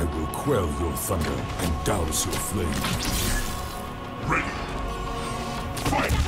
I will quell your thunder and douse your flame. Ready! Fight!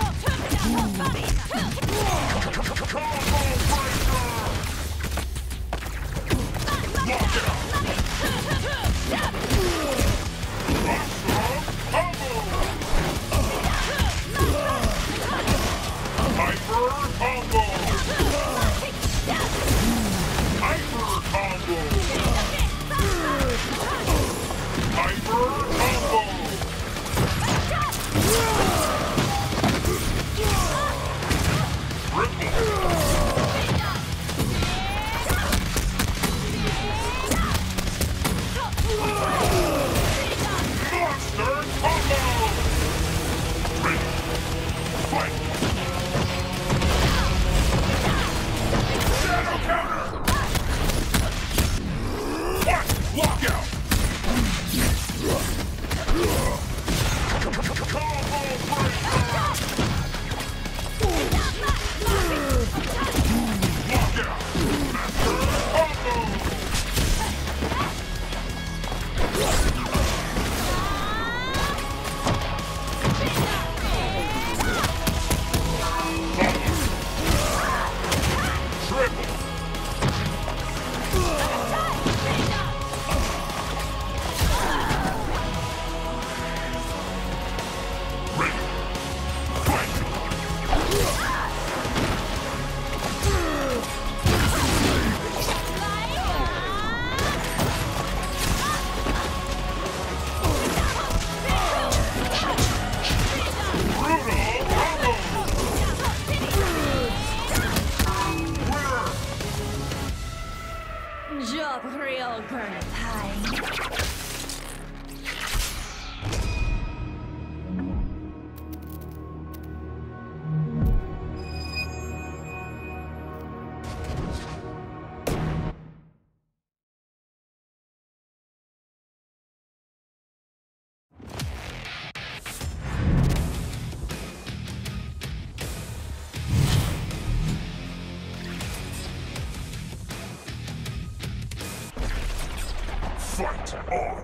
Fight on!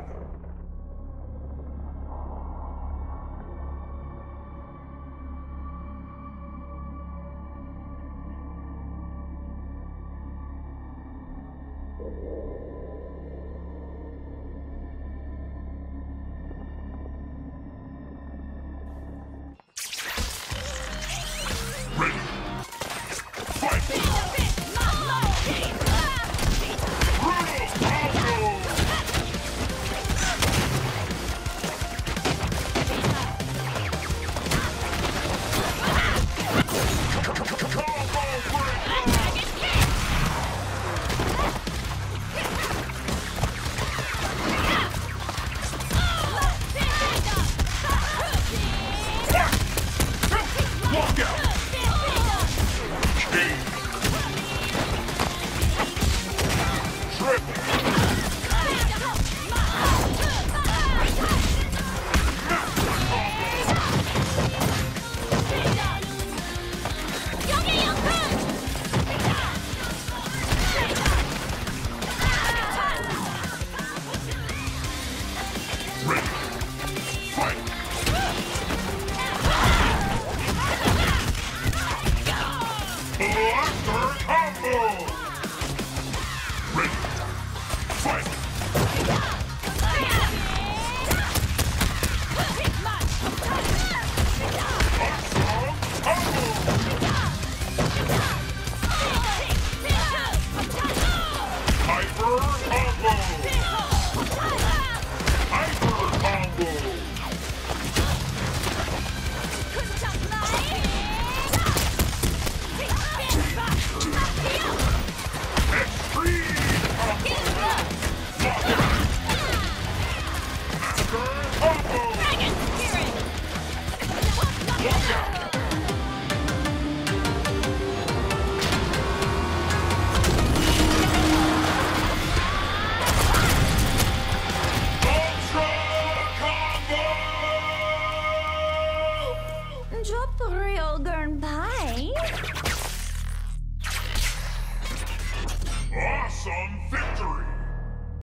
Blackbird! Yes, sir.